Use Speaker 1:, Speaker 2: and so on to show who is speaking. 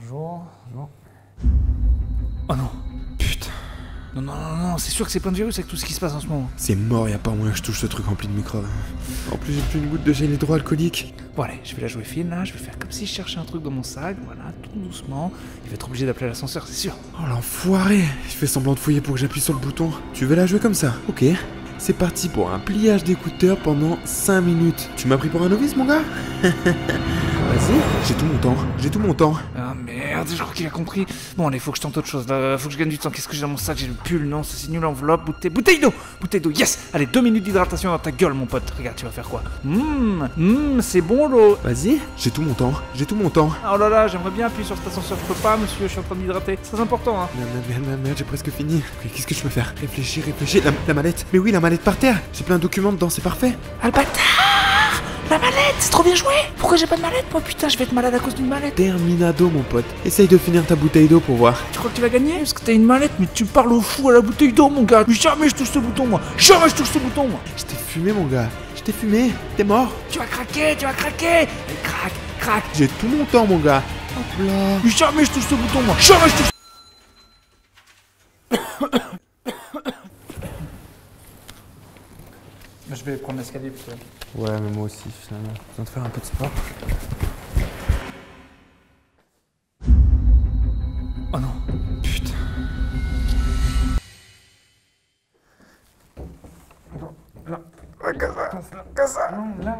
Speaker 1: Bonjour. Non. Oh non. Putain. Non, non, non, non, c'est sûr que c'est plein de virus avec tout ce qui se passe en ce moment.
Speaker 2: C'est mort, y a pas moyen que je touche ce truc rempli de microbes. En plus, j'ai plus une goutte de gel hydroalcoolique.
Speaker 1: Bon, allez, je vais la jouer fine là, je vais faire comme si je cherchais un truc dans mon sac, voilà, tout doucement. Il va être obligé d'appeler l'ascenseur, c'est sûr.
Speaker 2: Oh l'enfoiré Je fais semblant de fouiller pour que j'appuie sur le bouton. Tu veux la jouer comme ça? Ok. C'est parti pour un pliage d'écouteurs pendant 5 minutes. Tu m'as pris pour un novice, mon gars? Vas-y, j'ai tout mon temps, j'ai tout mon temps.
Speaker 1: Ah merde, je crois qu'il a compris. Bon, allez, faut que je tente autre chose là, faut que je gagne du temps. Qu'est-ce que j'ai dans mon sac? J'ai le pull, non, ça c'est nul, enveloppe, bouteille, bouteille d'eau Bouteille d'eau, yes Allez, deux minutes d'hydratation dans ta gueule, mon pote. Regarde, tu vas faire quoi? Hum, hum, c'est bon l'eau.
Speaker 2: Vas-y, j'ai tout mon temps, j'ai tout mon temps.
Speaker 1: Oh là là, j'aimerais bien appuyer sur cet ascenseur, je peux pas, monsieur, je suis en train de m'hydrater. C'est très important, hein.
Speaker 2: Merde, merde, merde, merde, j'ai presque fini. Qu'est-ce que je peux faire? Réfléchir, réfléchir. La, la mallette Mais oui, la mallette par terre J'ai plein de documents dedans, c'est parfait.
Speaker 1: Ah le bâtard La mallette, c'est trop bien joué Pourquoi j'ai pas de mallette Moi putain, je vais être malade à cause d'une mallette.
Speaker 2: Terminado, mon pote. Essaye de finir ta bouteille d'eau pour voir.
Speaker 1: Tu crois que tu vas gagner? Parce que t'as une mallette, mais tu parles au fou à la bouteille d'eau, mon gars. Mais jamais je touche ce bouton, moi. Jamais je touche ce bouton, moi.
Speaker 2: Je t'ai fumé, mon gars. Je t'ai fumé. T'es mort.
Speaker 1: Tu vas craquer, tu vas craquer. Crac, crac.
Speaker 2: J'ai tout mon temps, mon gars. Hop là.
Speaker 1: Mais jamais je touche ce bouton, moi. Jamais je touche. Je vais prendre l'escalier plutôt.
Speaker 2: Ouais, mais moi aussi, finalement. Besoin de faire un peu de sport.
Speaker 1: Oh non. Putain. Non, là.